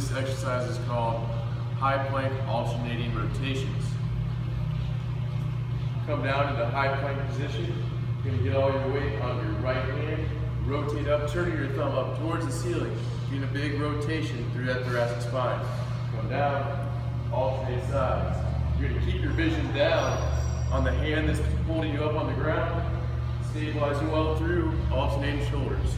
This exercise is called high plank alternating rotations. Come down to the high plank position. You're gonna get all your weight on your right hand. Rotate up, turning your thumb up towards the ceiling. Getting a big rotation through that thoracic spine. Come down, alternate sides. You're gonna keep your vision down on the hand that's holding you up on the ground. Stabilize you well through alternating shoulders.